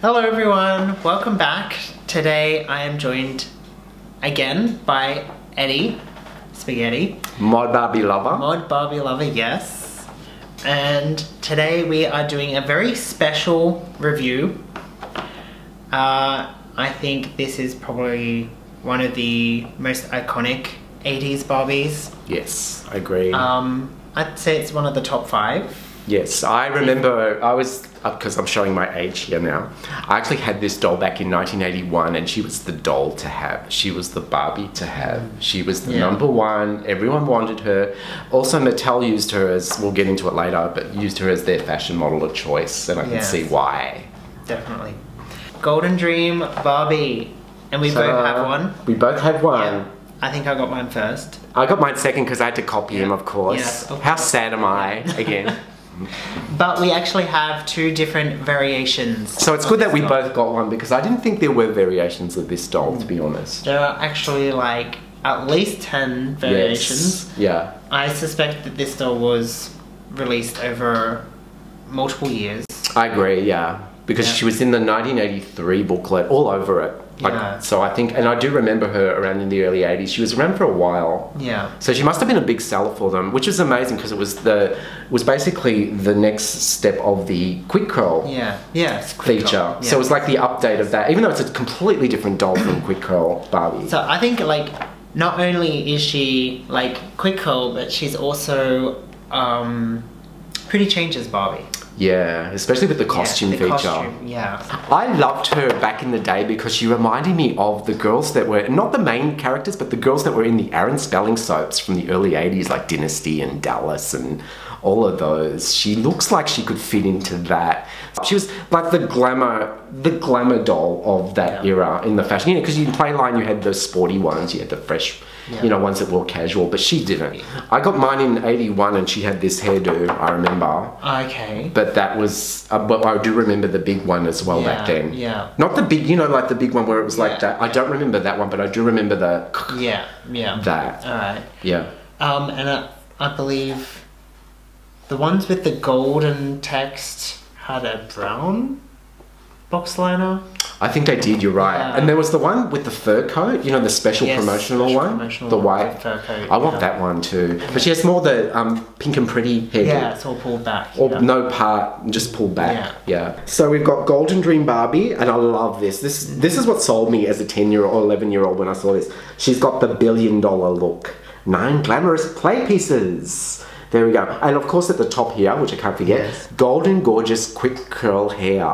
Hello everyone, welcome back. Today I am joined again by Eddi Spaghetti, Mod Barbie lover. Mod Barbie Lover, yes. And today we are doing a very special review. Uh, I think this is probably one of the most iconic 80s Barbies. Yes, I agree. Um, I'd say it's one of the top five. Yes, I remember I was, because I'm showing my age here now, I actually had this doll back in 1981 and she was the doll to have. She was the Barbie to have. She was the Yeah. number one. Everyone wanted her. Also, Mattel used her as, we'll get into it later, but used her as their fashion model of choice and I can see why. Definitely. Golden Dream Barbie. And we both have one. We both had one. Yeah. I think I got mine first. I got mine second because I had to copy him, of course. Yes, of How course. sad am I again? But we actually have two different variations. So it's good that we doll. both got one because I didn't think there were variations of this doll, to be mm. honest. There are actually like at least 10 variations. Yes. Yeah. I suspect that this doll was released over multiple years. I agree, yeah. Because Yeah. she was in the 1983 booklet all over it. Like, Yeah. So I think, and I do remember her around in the early 80s. She was around for a while. Yeah. So she must have been a big seller for them, which is amazing because it was the was basically the next step of the quick curl Yeah. Yeah. it's feature. curl, So yeah. it was like the update of that, even though it's a completely different doll from quick curl Barbie. So I think like not only is she like quick curl, but she's also um, pretty changes Barbie. Yeah, especially with the costume yeah, the feature. Costume, yeah. I loved her back in the day because she reminded me of the girls that were not the main characters, but the girls that were in the Aaron Spelling soaps from the early 80s, like Dynasty and Dallas and all of those. She looks like she could fit into that. She was like the glamour, the glamour doll of that Yeah. era in the fashion. You know, because in Playline you had the sporty ones, you had the fresh, Yeah. you know, ones that were casual, but she didn't. I got mine in 81 and she had this hairdo, I remember. Okay. But that was, uh, but I do remember the big one as well back then. yeah. Not the big, you know, like the big one where it was like that. I don't remember that one, but I do remember the Yeah. Yeah. that. All right. Yeah. Um, and I, I believe the ones with the golden text had a brown box liner. I think they did. You're right. Yeah. And there was the one with the fur coat. You know, the special Yes, promotional special one, promotional the white fur coat, I want yeah. that one too. But she has more the um, pink and pretty hair. Yeah, it's all pulled back. Or no part, just pulled back. Yeah. Yeah. So we've got Golden Dream Barbie, and I love this. This this is what sold me as a ten year old or eleven year old when I saw this. She's got the billion dollar look. Nine glamorous play pieces. There we go. And of course at the top here, which I can't forget, Yes. golden gorgeous quick curl hair.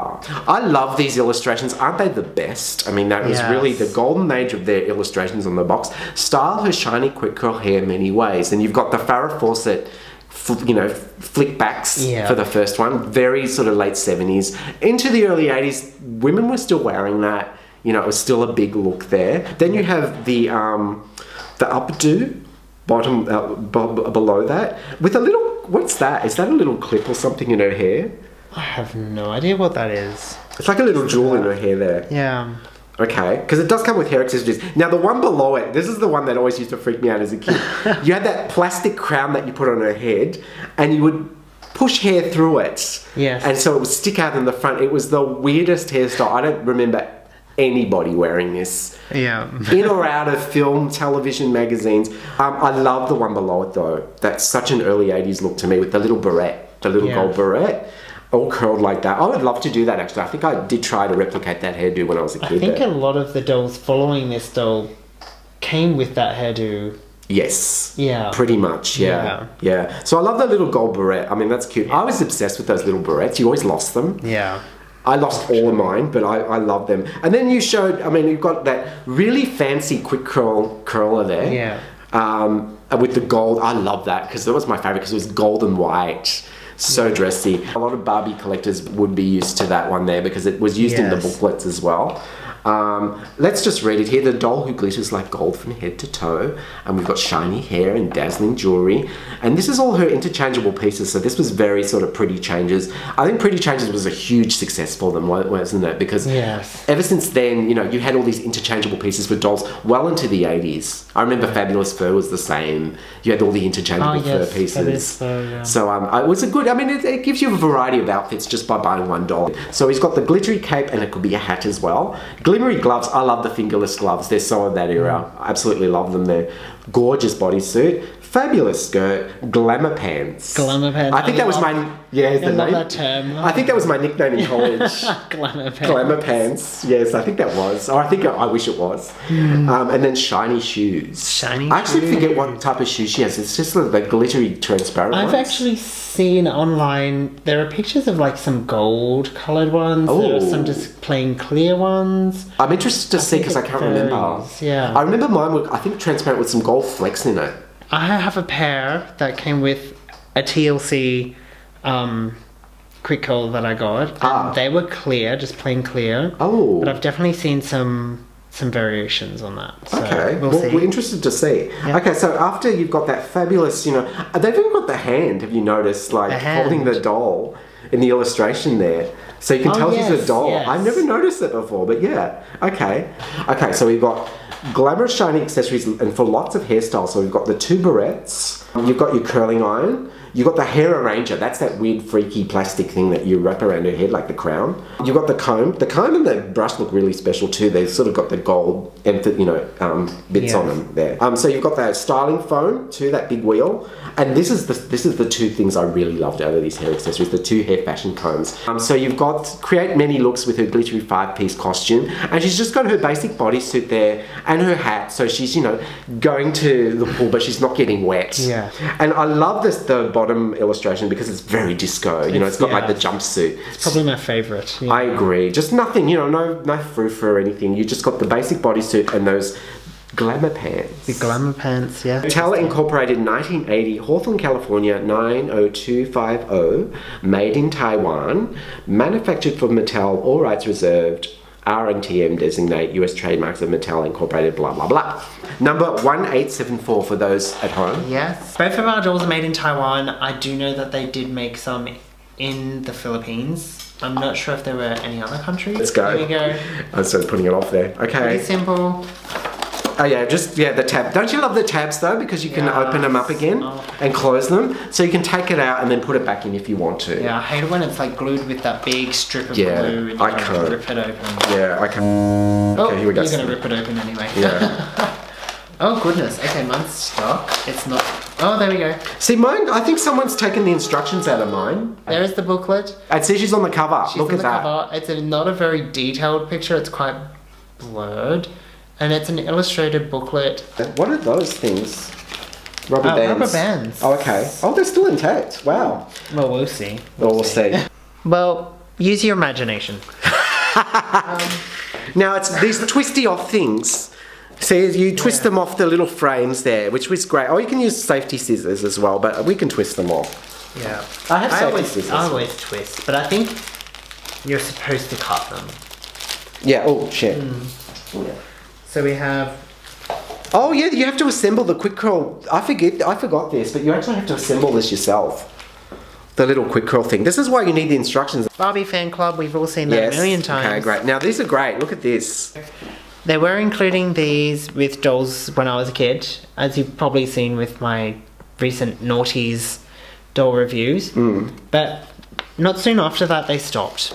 I love these illustrations. Aren't they the best? I mean, that was really the golden age of their illustrations on the box. Style her shiny quick curl hair many ways. And you've got the Farrah Fawcett you know, flick backs Yeah. for the first one. Very sort of late 70s. Into the early 80s, women were still wearing that. You know, it was still a big look there. Then you have the um, the updo bottom uh, below that with a little. What's that? Is that a little clip or something in her hair? I have no idea what that is. It's like a little jewel in her hair there. Yeah. Okay, because it does come with hair accessories. Now, the one below it, this is the one that always used to freak me out as a kid. you had that plastic crown that you put on her head, and you would push hair through it. Yes. And so it would stick out in the front. It was the weirdest hairstyle. I don't remember anybody wearing this. Yeah. In or out of film, television, magazines. Um, I love the one below it though. That's such an early 80s look to me with the little beret, the little Yeah. gold beret. All curled like that. I would love to do that actually. I think I did try to replicate that hairdo when I was a kid. I think there. a lot of the dolls following this doll came with that hairdo. Yes. Yeah. Pretty much, yeah. yeah. So I love that little gold beret. I mean, that's cute. I was obsessed with those little berets. You always lost them. Yeah. I lost all of mine, but I, I love them. And then you showed, I mean, you've got that really fancy quick curl curler there. Yeah. Um, with the gold. I love that because that was my favorite because it was gold and white. So dressy. A lot of Barbie collectors would be used to that one there because it was used in the booklets as well. Um, let's just read it here. The doll who glitters like gold from head to toe, and we've got shiny hair and dazzling jewelry, and this is all her interchangeable pieces. So this was very sort of Pretty Changes. I think Pretty Changes was a huge success for them, wasn't it? Because Yes. ever since then, you know, you had all these interchangeable pieces for dolls well into the 80s. I remember Fabulous Fur was the same. You had all the interchangeable Oh, yes, fur pieces. Fur, yeah. So um, it was a good, I mean, it, it gives you a variety of outfits just by buying one doll. So he's got the glittery cape and it could be a hat as well. Glimmery gloves, I love the fingerless gloves. They're so of that era. I absolutely love them. They're gorgeous bodysuit. Fabulous skirt, glamour pants. Glamour pants. I think I that was love- my yeah. I the name? that term. I think that was my nickname in college. Glamour pants. Glamour pants. Yes, I think that was. Or I think I wish it was. Um, and then shiny shoes. Shiny shoes. I actually shoes. forget what type of shoes she has. It's just like the glittery transparent I've ones. actually seen online. There are pictures of like some gold-colored ones. There are some just plain clear ones. I'm interested to see because I can't remember. yeah. I remember mine were I think transparent with some gold flecks in it. I have a pair that came with a TLC um, quick curl that I got, Ah. they were clear, just plain clear. Oh. But I've definitely seen some some variations on that. So Okay, we'll well, see. we're interested to see. Yeah. Okay, so after you've got that fabulous, you know, they've even got the hand. Have you noticed, like The holding the doll in the illustration there, so you can Oh, tell she's a doll. yes. I've never noticed it before, but yeah. Okay, okay. So we've got glamorous shiny accessories and for lots of hairstyles. So we've got the two barrettes. You've got your curling iron. You've got the hair arranger. That's that weird, freaky plastic thing that you wrap around her head like the crown. You've got the comb. The comb and the brush look really special too. They've sort of got the gold, you know, um, bits Yeah. on them there. Um, so you've got that styling foam too, that big wheel, and this is the this is the two things I really loved out of these hair accessories, the two hair fashion combs. Um, so you've got create many looks with her glittery five piece costume, and she's just got her basic bodysuit there and her hat. So she's you know going to the pool, but she's not getting wet. Yeah. And I love this the bottom illustration because it's very disco. You know, it's got like the jumpsuit. It's probably my favorite. yeah. I agree. Just nothing, you know, no no frou or anything. You just got the basic bodysuit and those glamour pants. the glamour pants, yeah. Mattel Incorporated 1980, Hawthorne, California 90250, made in Taiwan, manufactured for Mattel, all rights reserved. R&TM designate US trademarks of Mattel Incorporated, blah blah blah. Number 1874 for those at home. Yes. Both of our dolls are made in Taiwan. I do know that they did make some in the Philippines. I'm not sure if there were any other countries. Let's go. Here we go. I started putting it off there. Pretty Okay. simple. Oh yeah, just yeah, the tab. Don't you love the tabs though? Because you can Yes. open them up again Oh. and close them, so you can take it out and then put it back in if you want to. Yeah, I hate it when it's like glued with that big strip of Yeah, glue and you I can't. rip it open. Yeah. Okay. Oh, Okay, here we go. you're gonna rip it open anyway. Yeah. oh goodness. Okay, mine's stuck. It's not. Oh, there we go. See, mine. I think someone's taken the instructions out of mine. There is the booklet. And see, she's on the cover. She's Look on at the that. cover. It's a, not a very detailed picture. It's quite blurred, and it's an illustrated booklet. What are those things? Rubber Oh, bands. rubber bands. Oh, okay. Oh, they're still intact. Wow. Well, we'll see. Well, we'll see. Well, use your imagination. now it's these twisty off things. See, you twist Yeah. them off the little frames there, which was great. Oh, you can use safety scissors as well, but we can twist them off. Yeah. I have I safety always, scissors. I always twist, but I think you're supposed to cut them. Yeah. Oh shit. Hmm. So we have. Oh yeah, you have to assemble the quick curl. I forget. I forgot this, but you actually have to assemble this yourself. The little quick curl thing. This is why you need the instructions. Barbie fan club, we've all seen that Yes. a million times. Okay, great. Now these are great. Look at this. They were including these with dolls when I was a kid, as you've probably seen with my recent Naughties doll reviews. Hmm. But not soon after that, they stopped.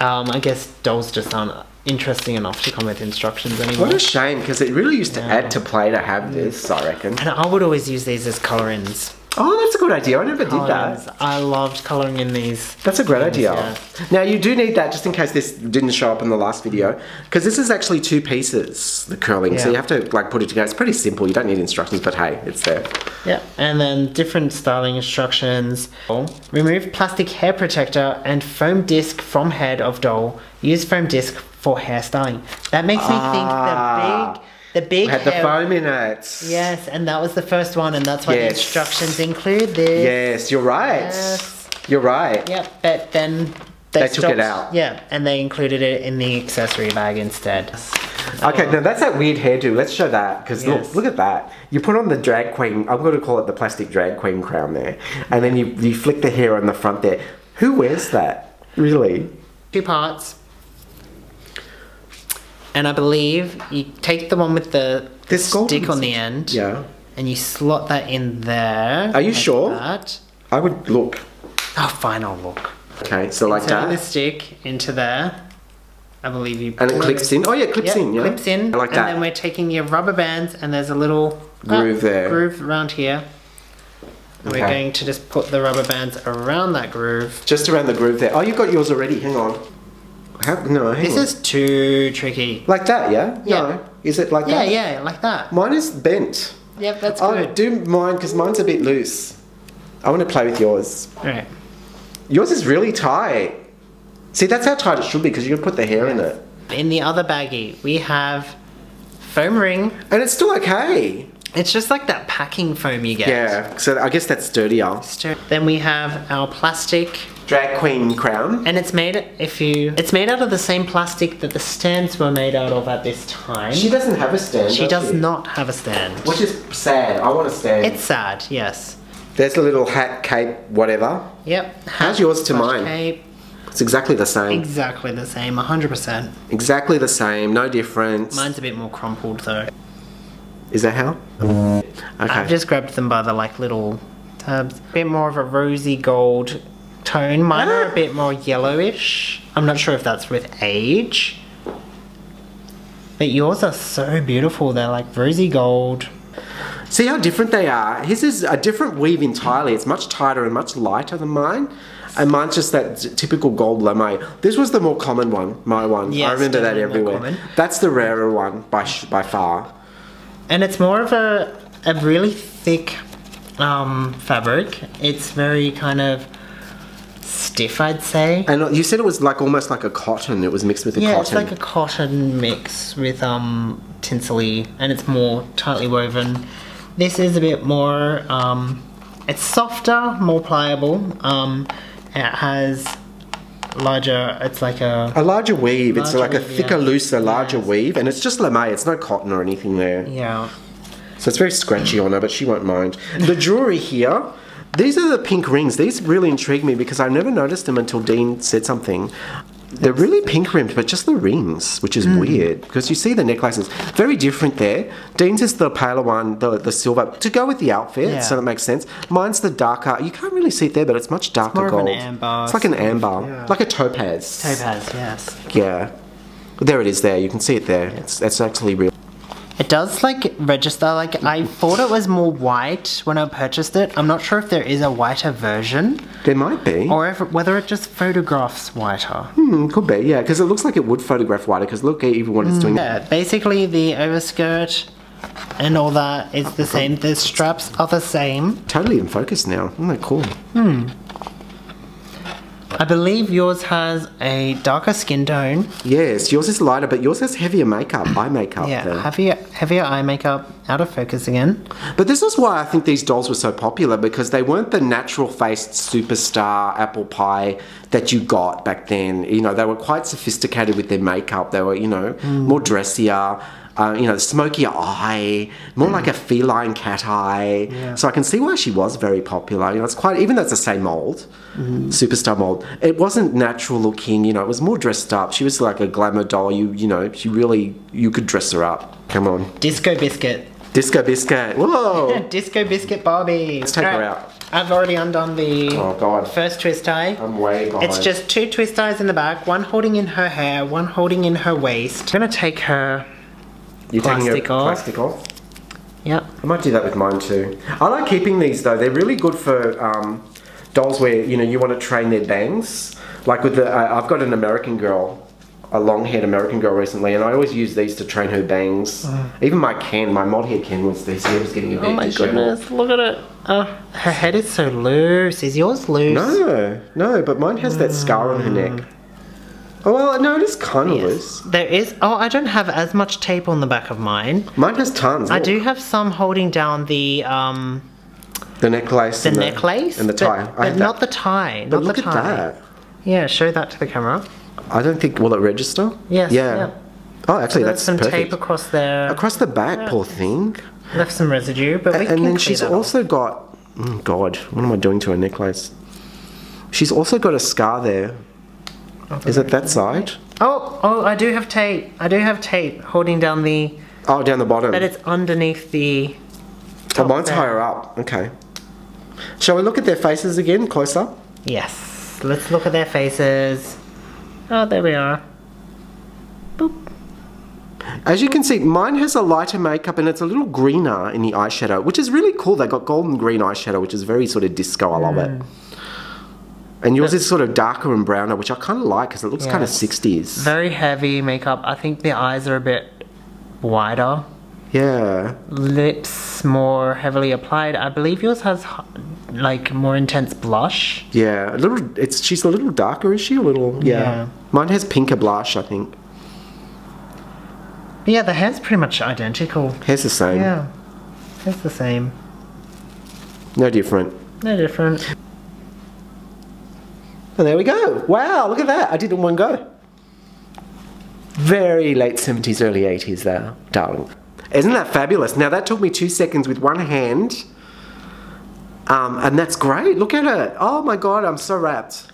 Um, I guess dolls just aren't interesting enough to come with instructions anymore. What a shame, because it really used to Yeah. add to play to have this. I reckon. and I would always use these as color ins. Oh, that's a good idea. I never did that. I loved coloring in these. That's a great things, idea. yeah. Now you do need that just in case this didn't show up in the last video, because this is actually two pieces, the curling. So you have to like put it together. It's pretty simple. You don't need instructions, but hey, it's there. Yeah, and then different styling instructions. Remove plastic hair protector and foam disc from head of doll. Use foam disc for hairstyling. That makes me Ah. think the big, the big had the foam in it. Yes, and that was the first one, and that's why Yes. the instructions include this. Yes, you're right. Yes. You're right. Yep, but then They took it out. Yeah, and they included it in the accessory bag instead. Okay, now that's that weird hairdo. Let's show that because Yes. look, look at that. You put on the drag queen. I'm going to call it the plastic drag queen crown there, and then you you flick the hair on the front there. Who wears that? Really? Two parts. And I believe you take the one with the This stick on the end. Yeah. And you slot that in there. Are you like sure? That. I would look. Oh, fine, I'll look. Okay, so like Insert the that, stick into there. I believe you. and it clips in. Oh yeah, it clips Yep, in. Yeah, clips in. I like and that. then we're taking your rubber bands, and there's a little uh, Groove there. Groove around here. And We're going to just put the rubber bands around that groove. Just around the groove there. Oh, you've got yours already. Hang on. How, no, This on. is too tricky. like that. Yeah. Yeah. No. Is it like Yeah, that? yeah, yeah, like that. Mine is bent. Yep, that's good. do mine because mine's a bit loose. I want to play with yours. Alright. Yours is really tight. See, that's how tight it should be because you can put the hair in it. In the other baggie, we have foam ring. And it's still okay. It's just like that packing foam you get. Yeah, so I guess that's sturdier. Stir- Then we have our plastic, Drag queen crown. and it's made if you it's made out of the same plastic that the stands were made out of at this time. She doesn't have a stand. She does does not have a stand. Which is sad. I want a stand. It's sad, yes. There's a little hat, cape, whatever. Yep. How's yours to mine? cape, It's exactly the same. exactly the same, 100%. Exactly the same. No difference. Mine's a bit more crumpled though. Is that how? Okay. I've just grabbed them by the like little tabs. A Bit more of a rosy gold tone. Mine are a bit more yellowish. I'm not sure if that's with age. But yours are so beautiful. They're like rosy gold. See how different they are? His is a different weave entirely. It's much tighter and much lighter than mine. And mine's just that typical gold lame. This was the more common one, my one. Yes, I remember that everywhere. That's the rarer one by sh- by far. And it's more of a, a really thick um, fabric. It's very kind of stiff, I'd say. And you said it was like almost like a cotton. It was mixed with a Yeah, cotton. it's like a cotton mix with um tinselly, and it's more tightly woven. This is a bit more. Um, it's softer, more pliable. Um, it has larger. It's like a a larger weave. it's Larger like a thicker, yeah. looser, larger Yes. weave, and it's just lame. It's no cotton or anything there. yeah. So it's very scratchy on her, but she won't mind. The jewelry here, these are the pink rings. These really intrigue me because I never noticed them until Dean said something. They're really pink rimmed, but just the rings, which is Hmm. weird because you see the necklaces very different there. Dean's is the paler one, the the silver to go with the outfit, Yeah. so that makes sense. Mine's the darker. You can't really see it there, but it's much darker more of an gold. amber It's like an amber, yeah. like a topaz. Topaz, yes. Yeah, there it is. There you can see it there. It's it's actually real. It does like register. Like I thought it was more white when I purchased it. I'm not sure if there is a whiter version There might be. or if whether it just photographs whiter. Hmm, could be, yeah, because it looks like it would photograph whiter Because look, even what it's doing. Yeah, basically the overskirt and all that is the same. The straps are the same. Totally in focus now. Isn't that cool? I believe yours has a darker skin tone. Yes, yours is lighter, but yours has heavier makeup, eye makeup. Yeah, heavier heavier eye makeup. Out of focus again. But this is why I think these dolls were so popular because they weren't the natural faced superstar apple pie that you got back then. You know, they were quite sophisticated with their makeup. They were, you know, mm. more dressier. Uh, you know, smokier eye, more like a feline cat eye. Yeah. So I can see why she was very popular. You know, it's quite even though it's the same mold, superstar mold. It wasn't natural looking. You know, it was more dressed up. She was like a glamour doll. You, you know, she really you could dress her up. Come on, Disco biscuit. disco biscuit. Whoa. Disco biscuit Barbie. Let's take her out. I've already undone the Oh god. first twist tie. I'm way behind. It's just two twist ties in the back, one holding in her hair, one holding in her waist. I'm gonna take her. You're taking plastic your off. plastic off. Yep. I might do that with mine too. I like keeping these though. They're really good for um, dolls where you know you want to train their bangs. Like with the, uh, I've got an American girl, a long-haired American girl recently, and I always use these to train her bangs. Even my Ken, my mod-hair Ken was his hair was getting a bit Oh my goodness, look at it. Oh, her head is so loose. Is yours loose? No, no, but mine has that scar on her neck. Oh well, no, it is kind of loose. There is. Oh, I don't have as much tape on the back of mine. Mine has tons. I look. do have some holding down the um The necklace. the and necklace and the tie. but, but not the tie. But not look the at tie. that. Yeah, show that to the camera. I don't think will it register? Yes, Yeah. yeah. Oh, actually, There's that's some perfect. tape across there. Across the back, Yeah. poor thing. Left some residue, but we and can then clear she's that off. also got. Oh God, what am I doing to her necklace? She's also got a scar there. Is it that side? Oh, oh, I do have tape. I do have tape holding down the. Oh, down the bottom. But it's underneath the. oh, mine's there. higher up. Okay. Shall we look at their faces again, closer? Yes. Let's look at their faces. Oh, there we are. Boop. As you can see, mine has a lighter makeup and it's a little greener in the eyeshadow, which is really cool. They got golden green eyeshadow, which is very sort of disco. I love it. Mm. And yours is sort of darker and browner, which I kind of like because it looks kind of 60s. Very heavy makeup. I think the eyes are a bit wider. Yeah. Lips more heavily applied. I believe yours has like more intense blush. Yeah, a little. It's she's a little darker, is she? A little. Yeah. Yeah. Mine has pinker blush, I think. Yeah, the hair's pretty much identical. Hair's the same. Yeah. It's the same. No different. No different. And there we go. Wow, look at that. I did it in one go. Very late 70s, early 80s there, darling. Isn't that fabulous? Now that took me two seconds with one hand. Um, and that's great. Look at her. Oh my god, I'm so rapt.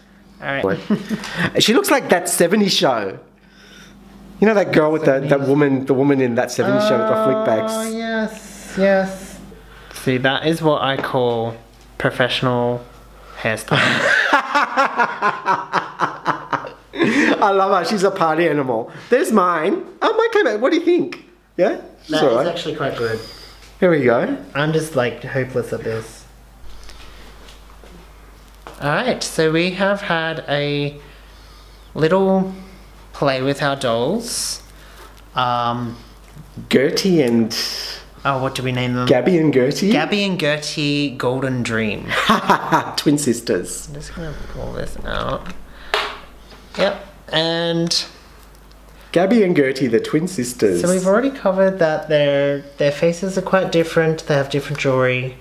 Alright. she looks like that 70s show. You know that girl with the, that woman, the woman in that 70s show with the flick Oh, backs? yes, yes. See, that is what I call professional hairstyle. I love her. She's a party animal. There's mine. Oh, my came out. What do you think? Yeah? She's That is alright. actually quite good. Here we go. I'm just like hopeless at this. Alright, so we have had a little play with our dolls. Um, Gertie and oh, what do we name them? Gabby and Gertie. Gabby and Gertie Golden Dream. Twin sisters. I'm just gonna pull this out. Yep, and Gabby and Gertie, the twin sisters. so we've already covered that their their faces are quite different. They have different jewelry.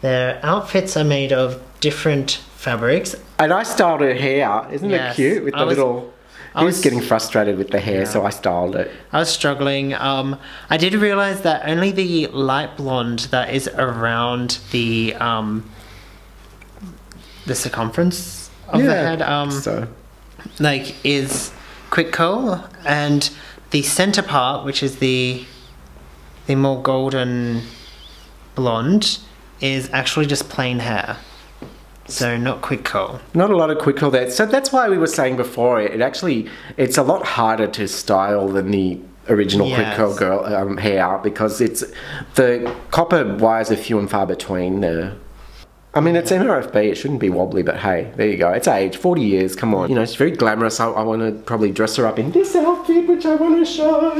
Their outfits are made of different fabrics. and I styled her hair. Isn't Yes. it cute? With I the was- little. I was, was- getting frustrated with the hair, so I styled it. I was struggling. Um, I did realize that only the light blonde that is around the um, the circumference of the head, um, so like is quick curl, and the center part, which is the the more golden blonde, is actually just plain hair. So not quick curl. not a lot of quick curl there. So that's why we were saying before. It, it actually it's a lot harder to style than the original quick curl girl um, hair because it's the copper wires are few and far between. The I mean, it's NRFB. It shouldn't be wobbly, but hey, there you go. It's age, forty years. Come on, you know, it's very glamorous. I, I want to probably dress her up in this outfit, which I want to show.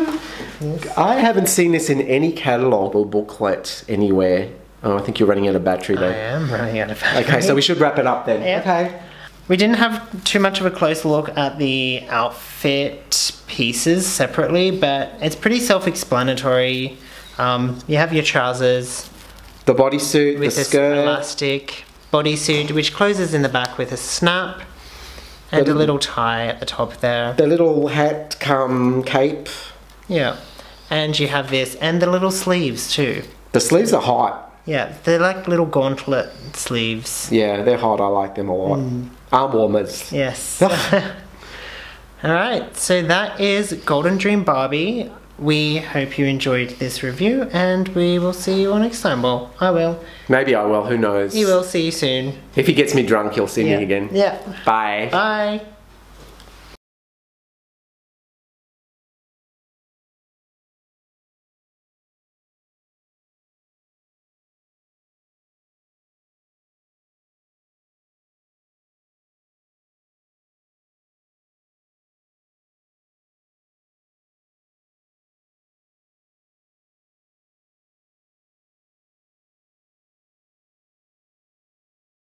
I haven't seen this in any catalog or booklet anywhere. Oh, I think you're running out of battery I am running out of battery. Okay, so we should wrap it up then. Yeah. Okay. We didn't have too much of a close look at the outfit pieces separately, but it's pretty self-explanatory. Um, you have your trousers The bodysuit, with the this skirt. elastic bodysuit, which closes in the back with a snap and a little- little tie at the top there. The little hat come cape. Yeah, and you have this and the little sleeves too. The sleeves are hot. Yeah, they're like little gauntlet sleeves. Yeah, they're hot. I like them a lot. Mm. Arm warmers. Yes. All right, so that is Golden Dream Barbie. We hope you enjoyed this review, and we will see you all next time. Well, I will. Maybe I will. Who knows? He will see you soon. If he gets me drunk, he'll see Yeah. me again. Yeah. Bye. Bye.